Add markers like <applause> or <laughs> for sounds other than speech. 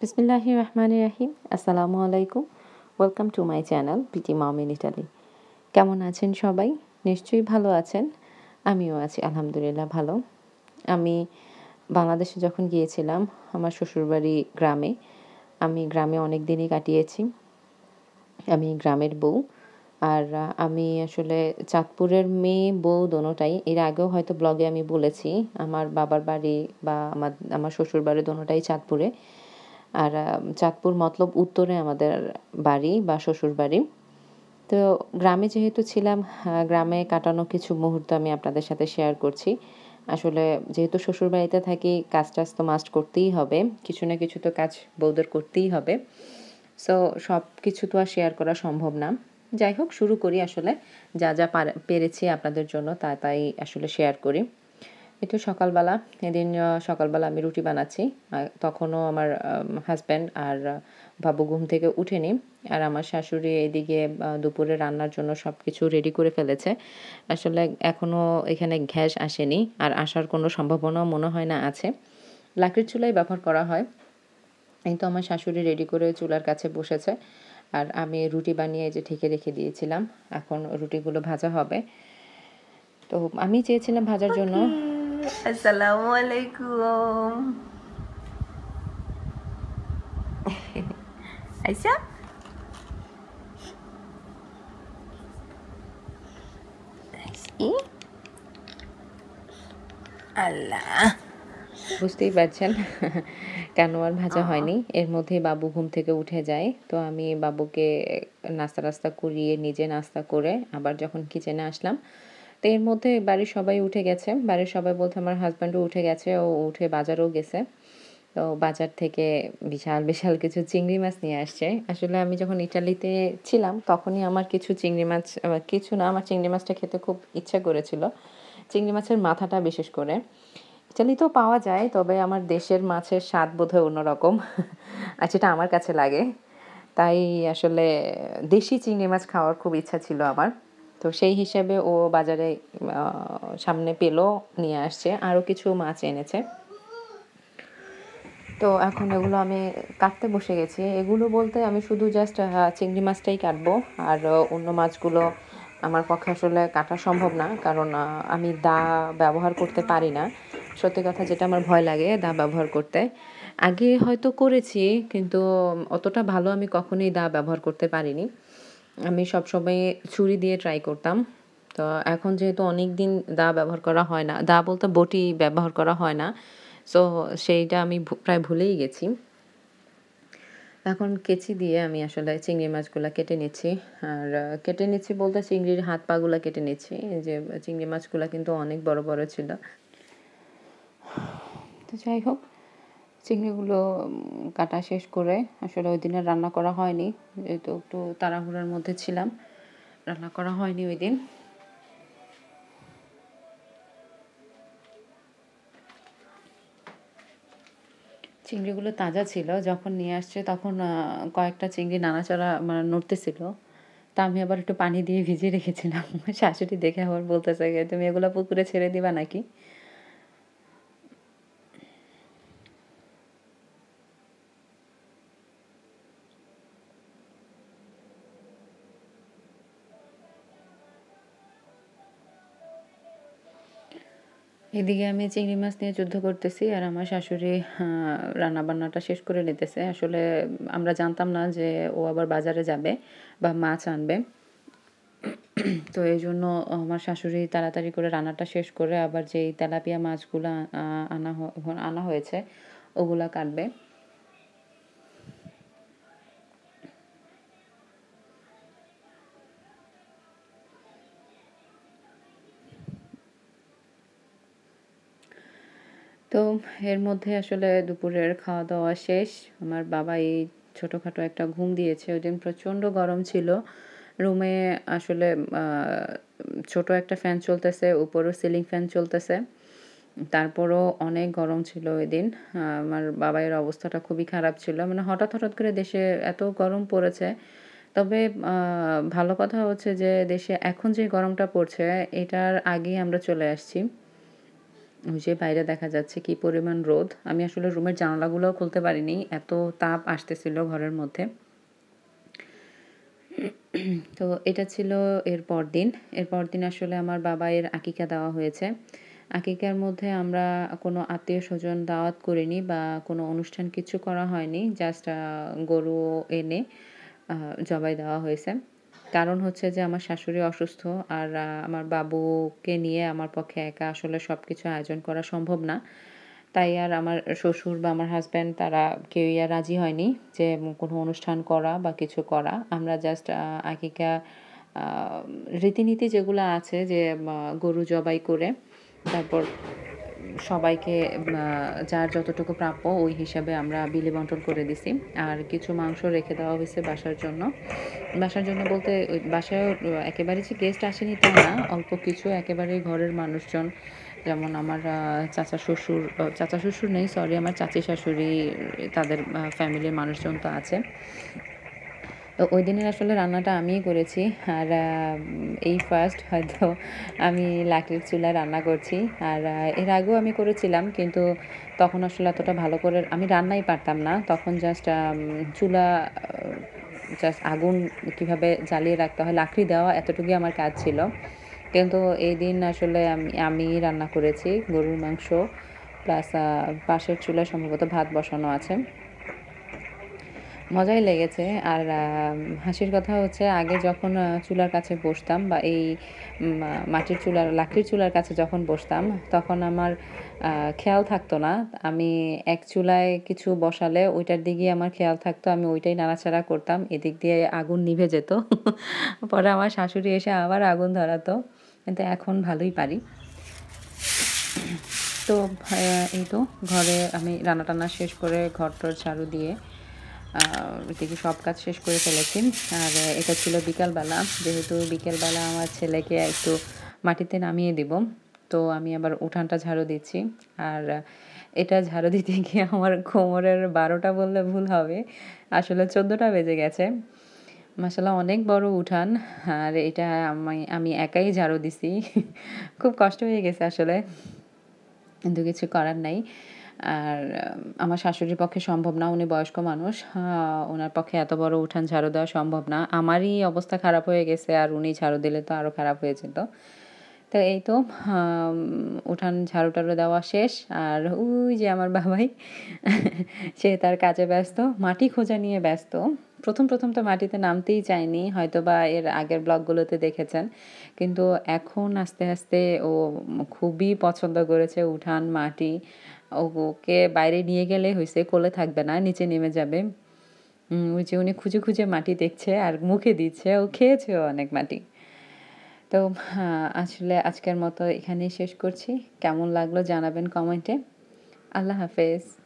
বিসমিল্লাহি রহমান রাহিম আসসালামু আলাইকুম। Welcome to my channel PT mom in Italy কেমন আছেন সবাই? নিশ্চয়ই ভালো আছেন। আমিও আছি, আলহামদুলিল্লাহ, ভালো। আমি বাংলাদেশে যখন গিয়েছিলাম, আমার শ্বশুরবাড়ি গ্রামে, আমি গ্রামে অনেক দিনই কাটিয়েছি। আমি গ্রামের বউ। আর আমি আসলে চাঁদপুরের মেয়ে, বউ দোনোটাই। এর আগেও হয়তো ব্লগে আমি বলেছি, আমার বাবার বাড়ি বা আমার আমার শ্বশুর বাড়ি দোনোটাই চাঁদপুরে। আর চাঁদপুর মতলব উত্তরে আমাদের বাড়ি বা শ্বশুর বাড়ি। তো গ্রামে যেহেতু ছিলাম গ্রামে কাটানো কিছু মুহূর্ত আমি আপনাদের সাথে শেয়ার করছি। আসলে যেহেতু শ্বশুর বাড়িতে থাকি, কাজ টাজ তো মাস্ট করতেই হবে। কিছু না কিছু তো কাজ বৌদের করতেই হবে। সো সব কিছু তো আর শেয়ার করা সম্ভব না। যাই হোক, শুরু করি আসলে। যা যা পেরেছি আপনাদের জন্য তা তাই আসলে শেয়ার করি। একটু সকালবেলা, এদিন সকালবেলা আমি রুটি বানাচ্ছি। তখনও আমার হাজব্যান্ড আর বাবু ঘুম থেকে উঠেনি। আর আমার শাশুড়ি এদিকে দুপুরে রান্নার জন্য সব কিছু রেডি করে ফেলেছে। আসলে এখনও এখানে গ্যাস আসেনি, আর আসার কোনো সম্ভাবনাও মনে হয় না আছে। লাকড়ির চুলাই ব্যবহার করা হয়। এই তো আমার শাশুড়ি রেডি করে চুলার কাছে বসেছে। আর আমি রুটি বানিয়ে যে ঠেকে রেখে দিয়েছিলাম। এখন রুটিগুলো ভাজা হবে। তো আমি চেয়েছিলাম ভাজার জন্য। আসসালামু আলাইকুম। আল্লাহ। বুঝতেই পারছেন কেন আর ভাজা হয়নি। এর মধ্যে বাবু ঘুম থেকে উঠে যায়। তো আমি বাবুকে নাস্তা রাস্তা করিয়ে নিজে নাস্তা করে আবার যখন কিচেনে আসলাম তো এর মধ্যে বাড়ির সবাই উঠে গেছে। বাড়ির সবাই বলতে আমার হাজব্যান্ডও উঠে গেছে। ও উঠে বাজারও গেছে। তো বাজার থেকে বিশাল বিশাল কিছু চিংড়ি মাছ নিয়ে আসছে। আসলে আমি যখন ইটালিতে ছিলাম, তখনই আমার কিছু চিংড়ি মাছ কিছু না, আমার চিংড়ি মাছটা খেতে খুব ইচ্ছা করেছিল। চিংড়ি মাছের মাথাটা বিশেষ করে। ইটালিতেও পাওয়া যায়, তবে আমার দেশের মাছের স্বাদ বোধহয় অন্যরকম, আর সেটা আমার কাছে লাগে। তাই আসলে দেশি চিংড়ি মাছ খাওয়ার খুব ইচ্ছা ছিল আমার। তো সেই হিসেবে ও বাজারে সামনে পেল, নিয়ে আসছে আরও কিছু মাছ এনেছে। তো এখন এগুলো আমি কাটতে বসে গেছি। এগুলো বলতে আমি শুধু জাস্ট চিংড়ি মাছটাই কাটবো। আর অন্য মাছগুলো আমার পক্ষে আসলে কাটা সম্ভব না। কারণ আমি দা ব্যবহার করতে পারি না। সত্যি কথা যেটা আমার ভয় লাগে, দা ব্যবহার করতে। আগে হয়তো করেছি, কিন্তু অতটা ভালো আমি কখনোই দা ব্যবহার করতে পারিনি। আমি সবসময় ছুরি দিয়ে ট্রাই করতাম। তো এখন যেহেতু অনেক দিন দা ব্যবহার করা হয় না, দা বলতে বটি ব্যবহার করা হয় না সো সেইটা আমি প্রায় ভুলেই গেছি। এখন কেচি দিয়ে আমি আসলে চিংড়ি মাছগুলো কেটে নিচ্ছি, আর কেটে নিচ্ছি বলতে চিংড়ির হাত পাগুলো কেটে নিচ্ছি যে চিংড়ি মাছগুলো কিন্তু অনেক বড় বড় ছিল। তো যাই হোক চিংড়িগুলো কাটা শেষ করে আসলে ওই দিনে রান্না করা হয়নি। যেহেতু একটু তাড়াহুড়ার মধ্যে ছিলাম, রান্না করা হয়নি ওই দিন। চিংড়িগুলো তাজা ছিল, যখন নিয়ে আসছে তখন কয়েকটা চিংড়ি নানাচাড়া মানে নড়তেছিল। তা আমি আবার একটু পানি দিয়ে ভিজিয়ে রেখেছিলাম। <laughs> শাশুড়ি দেখে আবার বলতেছে তুমি এগুলো পুকুরে ছেড়ে দিবা নাকি? এদিকে আমি চিংড়ি মাছ নিয়ে যুদ্ধ করতেছি আর আমার শাশুড়ি রান্না বান্নাটা শেষ করে নিতেছে। আসলে আমরা জানতাম না যে ও আবার বাজারে যাবে বা মাছ আনবে। তো এই জন্য আমার শাশুড়ি তাড়াতাড়ি করে রান্নাটা শেষ করে আবার যেই তেলাপিয়া মাছগুলো আনা আনা হয়েছে, ওগুলা কাটবে। তো এর মধ্যে আসলে দুপুরের খাওয়া দাওয়া শেষ। আমার বাবা এই ছোটোখাটো একটা ঘুম দিয়েছে। ওই দিন প্রচণ্ড গরম ছিল। রুমে আসলে ছোট একটা ফ্যান চলতেছে, উপরও সিলিং ফ্যান চলতেছে। তারপরও অনেক গরম ছিল ওই দিন আমার বাবাইয়ের অবস্থাটা খুবই খারাপ ছিল। মানে হঠাৎ হঠাৎ করে দেশে এত গরম পড়েছে। তবে ভালো কথা হচ্ছে যে দেশে এখন যে গরমটা পড়ছে, এটার আগেই আমরা চলে আসছি। ওই যে বাইরে দেখা যাচ্ছে কি পরিমাণ রোদ, আমি আসলে রুমের জানালাগুলোও খুলতে পারিনি, এত তাপ আসতেছিল ঘরের মধ্যে। তো এটা ছিল এর পরদিন। এর পরদিন আসলে আমার বাবা এর আকিকা দেওয়া হয়েছে। আকিকার মধ্যে আমরা কোনো আত্মীয় স্বজন দাওয়াত করিনি বা কোনো অনুষ্ঠান কিছু করা হয়নি জাস্ট গরু এনে জবাই দেওয়া হয়েছে। কারণ হচ্ছে যে আমার শাশুড়ি অসুস্থ আর আমার বাবুকে নিয়ে আমার পক্ষে একা আসলে সব কিছু আয়োজন করা সম্ভব না। তাই আর আমার শ্বশুর বা আমার হাজব্যান্ড তারা কেউই আর রাজি হয়নি যে কোনো অনুষ্ঠান করা বা কিছু করা। আমরা জাস্ট আকিকা রীতিনীতি যেগুলো আছে যে গরু জবাই করে, তারপর সবাইকে যার যতটুকু প্রাপ্য ওই হিসাবে আমরা বিলি বন্টন করে দিছি। আর কিছু মাংস রেখে দেওয়া হয়েছে বাসার জন্য। বাসার জন্য বলতে ওই বাসায় একেবারে যে গেস্ট আসেনি তা না, অল্প কিছু একেবারেই ঘরের মানুষজন। যেমন আমার চাচা শ্বশুর চাচা শ্বশুর নেই সরি আমার চাচি শাশুড়ি, তাদের ফ্যামিলির মানুষজন তো আছে। তো ওই দিনের আসলে রান্নাটা আমিই করেছি। আর এই ফার্স্ট হয়তো আমি লাকড়ির চুলায় রান্না করছি। আর এর আগেও আমি করেছিলাম, কিন্তু তখন আসলে এতটা ভালো করে আমি রান্নাই পারতাম না। তখন জাস্ট চুলা জাস্ট আগুন কীভাবে জ্বালিয়ে রাখতে হয়, লাকড়ি দেওয়া এতটুকুই আমার কাজ ছিল। কিন্তু এই দিন আসলে আমি আমি রান্না করেছি গরুর মাংস প্লাস পাশের চুলায় সম্ভবত ভাত বসানো আছে। মজাই লেগেছে। আর হাসির কথা হচ্ছে আগে যখন চুলার কাছে বসতাম বা এই মাটির চুলার লাকড়ির চুলার কাছে যখন বসতাম, তখন আমার খেয়াল থাকতো না। আমি এক চুলায় কিছু বসালে ওইটার দিকে আমার খেয়াল থাকতো, আমি ওইটাই নাড়াচাড়া করতাম, এদিক দিয়ে আগুন নিভে যেত। <laughs> পরে আমার শাশুড়ি এসে আবার আগুন ধরাতো। কিন্তু এখন ভালোই পারি। তো এই তো, ঘরে আমি রান্না টান্না শেষ করে ঘর টর ঝাড়ু দিয়ে এদিকে সব কাজ শেষ করে ফেলেছি। আর এটা ছিল বিকালবেলা, যেহেতু বিকেলবেলা আমার ছেলেকে একটু মাটিতে নামিয়ে দিব, তো আমি আবার উঠানটা ঝাড়ু দিচ্ছি। আর এটা ঝাড়ু দিতে <laughs> গিয়ে আমার কোমরের বারোটা বললে ভুল হবে, আসলে চোদ্দোটা বেজে গেছে। মাসাল্লাহ অনেক বড় উঠান, আর এটা আমি আমি একাই ঝাড়ু দিছি। <laughs> খুব কষ্ট হয়ে গেছে আসলে, কিন্তু কিছু করার নাই। আর আমার শাশুড়ির পক্ষে সম্ভব না, উনি বয়স্ক মানুষ। ওনার পক্ষে এত বড় উঠান ঝাড়ু দেওয়া সম্ভব না। আমারই অবস্থা খারাপ হয়ে গেছে, আর উনি ঝাড়ু দিলে তো আরও খারাপ হয়ে যেত। তো এই তো উঠান ঝাড়ু টাড়ু দেওয়া শেষ। আর ওই যে আমার বাবাই, <laughs> সে তার কাজে ব্যস্ত, মাটি খোঁজা নিয়ে ব্যস্ত। প্রথম প্রথম তো মাটিতে নামতেই চায়নি হয়তো বা এর আগের ব্লগগুলোতে দেখেছেন। কিন্তু এখন আস্তে আস্তে ও খুবই পছন্দ করেছে উঠান, মাটি। ওকে বাইরে নিয়ে গেলে হয়েছে কোলে থাকবে না, নিচে নেমে যাবে। ওই যে উনি খুঁজে খুঁজে মাটি দেখছে আর মুখে দিচ্ছে, ও খেয়েছে অনেক মাটি। তো আসলে আজকের মতো এখানেই শেষ করছি। কেমন লাগল জানাবেন কমেন্টে। আল্লাহ হাফেজ।